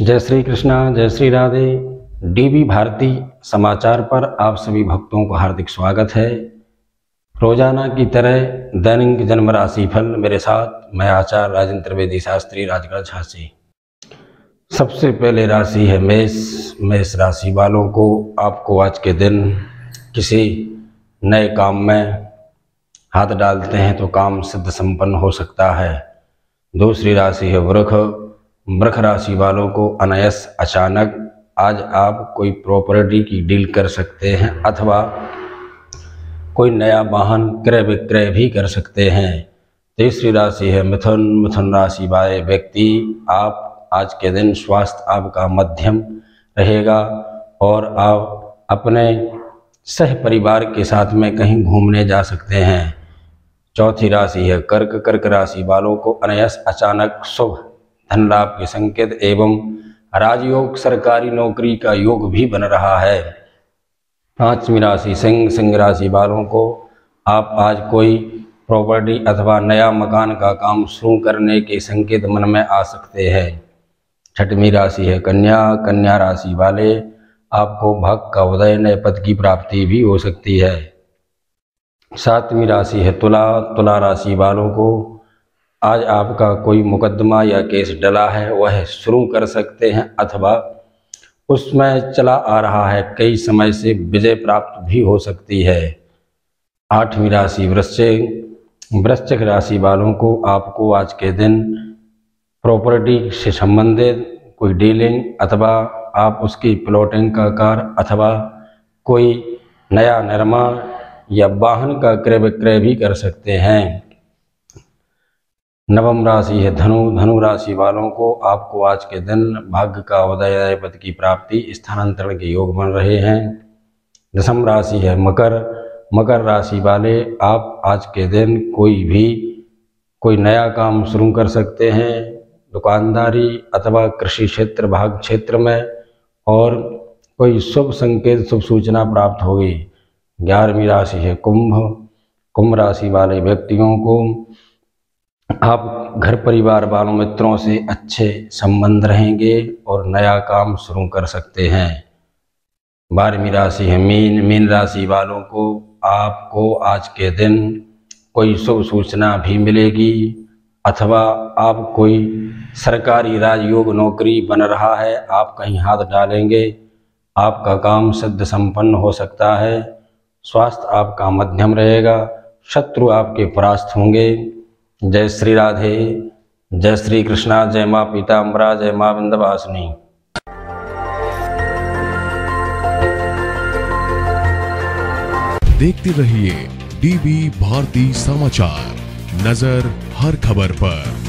जय श्री कृष्णा, जय श्री राधे। डीबी भारती समाचार पर आप सभी भक्तों को हार्दिक स्वागत है। रोज़ाना की तरह दैनिक जन्म राशि फल मेरे साथ मैं आचार्य राजेंद्र त्रिवेदी शास्त्री, राजगढ़ झांसी। सबसे पहले राशि है मेष। मेष राशि वालों को आपको आज के दिन किसी नए काम में हाथ डालते हैं तो काम सिद्ध संपन्न हो सकता है। दूसरी राशि है वृख। मृख राशि वालों को अनायस अचानक आज आप कोई प्रॉपर्टी की डील कर सकते हैं अथवा कोई नया वाहन क्रय विक्रय भी कर सकते हैं। तीसरी राशि है मिथुन। मिथुन राशि वाले व्यक्ति, आप आज के दिन स्वास्थ्य आपका मध्यम रहेगा और आप अपने सह परिवार के साथ में कहीं घूमने जा सकते हैं। चौथी राशि है कर्क। कर्क राशि वालों को अनयस अचानक शुभ धन लाभ के संकेत एवं राजयोग सरकारी नौकरी का योग भी बन रहा है। पांचवी राशि सिंह सिंह राशि वालों को आप आज कोई प्रॉपर्टी अथवा नया मकान का काम शुरू करने के संकेत मन में आ सकते हैं। छठवीं राशि है कन्या कन्या राशि वाले, आपको भक्त का उदय नए पद की प्राप्ति भी हो सकती है। सातवीं राशि है तुला तुला राशि वालों को आज आपका कोई मुकदमा या केस डला है, वह शुरू कर सकते हैं अथवा उसमें चला आ रहा है। कई समय से विजय प्राप्त भी हो सकती है। आठवीं राशि वृश्चिक वृश्चिक राशि वालों को आपको आज के दिन प्रॉपर्टी से संबंधित कोई डीलिंग अथवा आप उसकी प्लॉटिंग का कार्य अथवा कोई नया निर्माण या वाहन का क्रय विक्रय भी कर सकते हैं। नवम राशि है धनु। धनु राशि वालों को आपको आज के दिन भाग्य का उदय पद की प्राप्ति, स्थानांतरण के योग बन रहे हैं। दसम राशि है मकर। मकर राशि वाले आप आज के दिन कोई भी, कोई नया काम शुरू कर सकते हैं। दुकानदारी अथवा कृषि क्षेत्र, भाग क्षेत्र में और कोई शुभ संकेत, शुभ सूचना प्राप्त होगी। ग्यारहवीं राशि है कुंभ। कुंभ राशि वाले व्यक्तियों को आप घर परिवार वालों मित्रों से अच्छे संबंध रहेंगे और नया काम शुरू कर सकते हैं। बारहवीं राशि है, मीन मीन राशि वालों को आपको आज के दिन कोई शुभ सूचना भी मिलेगी अथवा आप कोई सरकारी राजयोग नौकरी बन रहा है, आप कहीं हाथ डालेंगे, आपका काम सिद्ध संपन्न हो सकता है, स्वास्थ्य आपका मध्यम रहेगा, शत्रु आपके परास्त होंगे जय श्री राधे, जय श्री कृष्णा, जय माँ पीताम्बरा, जय माँ बिंदवासिनी देखते रहिए डीबी भारती समाचार, नज़र हर खबर पर।